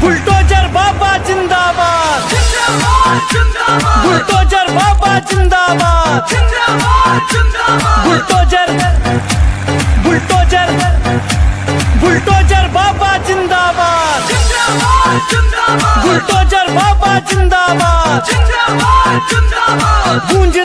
Bulldozer बाबा जिंदाबाद। Bulldozer बाबा जिंदाबाद। Bulldozer bulldozer bulldozer बाबा जिंदाबाद। बुलडोजर बाबा जिंदाबाद। गूंज